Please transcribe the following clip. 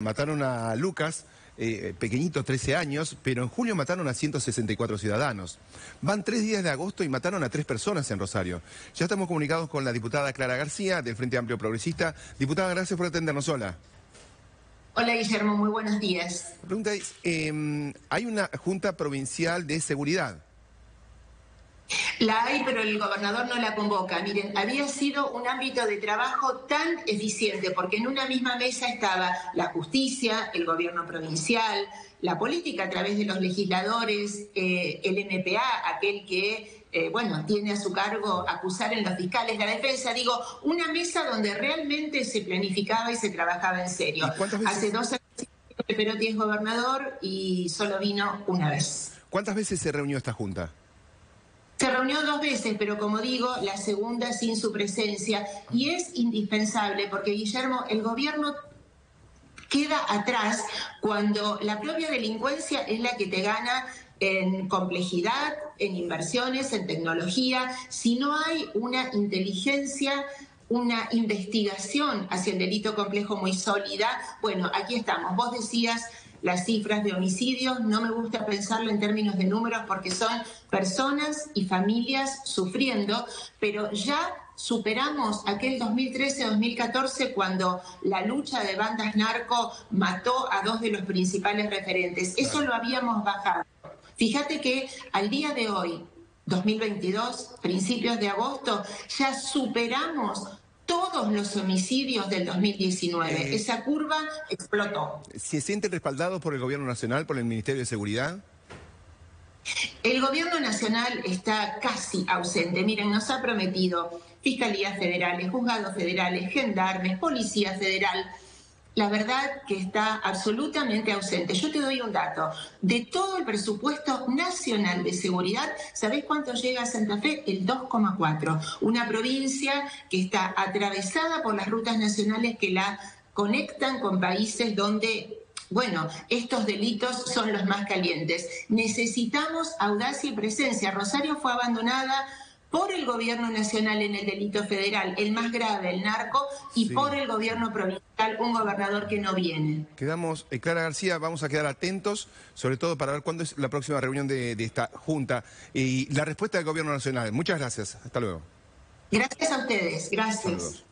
Mataron a Lucas, eh, pequeñito, 13 años, pero en julio mataron a 164 ciudadanos. Van tres días de agosto y mataron a tres personas en Rosario. Ya estamos comunicados con la diputada Clara García, del Frente Amplio Progresista. Diputada, gracias por atendernos. Hola. Hola Guillermo, muy buenos días. La pregunta es, eh, hay una Junta Provincial de Seguridad. La hay, pero el gobernador no la convoca. Miren, había sido un ámbito de trabajo tan eficiente, porque en una misma mesa estaba la justicia, el gobierno provincial, la política a través de los legisladores, eh, el NPA, aquel que, eh, bueno, tiene a su cargo acusar en los fiscales la defensa. Digo, una mesa donde realmente se planificaba y se trabajaba en serio. Hace dos años Perotti es gobernador y solo vino una vez. ¿Cuántas veces se reunió esta Junta? Dos veces, pero como digo, la segunda sin su presencia. Y es indispensable porque, Guillermo, el gobierno queda atrás cuando la propia delincuencia es la que te gana en complejidad, en inversiones, en tecnología, si no hay una inteligencia una investigación hacia el delito complejo muy sólida. Bueno, aquí estamos. Vos decías las cifras de homicidios, no me gusta pensarlo en términos de números porque son personas y familias sufriendo, pero ya superamos aquel 2013-2014 cuando la lucha de bandas narco mató a dos de los principales referentes. Eso lo habíamos bajado. Fíjate que al día de hoy, 2022, principios de agosto, ya superamos todos los homicidios del 2019. Eh, Esa curva explotó. ¿Se siente respaldado por el Gobierno Nacional, por el Ministerio de Seguridad? El Gobierno Nacional está casi ausente. Miren, nos ha prometido fiscalías federales, juzgados federales, gendarmes, policía federal la verdad que está absolutamente ausente. Yo te doy un dato. De todo el presupuesto nacional de seguridad, ¿sabés cuánto llega a Santa Fe? El 2,4. Una provincia que está atravesada por las rutas nacionales que la conectan con países donde bueno, estos delitos son los más calientes. Necesitamos audacia y presencia. Rosario fue abandonada por el gobierno nacional en el delito federal, el más grave, el narco, y por el gobierno provincial, un gobernador que no viene. Quedamos, eh, Clara García, vamos a quedar atentos, sobre todo para ver cuándo es la próxima reunión de, esta Junta y la respuesta del gobierno nacional. Muchas gracias, hasta luego. Gracias a ustedes, gracias.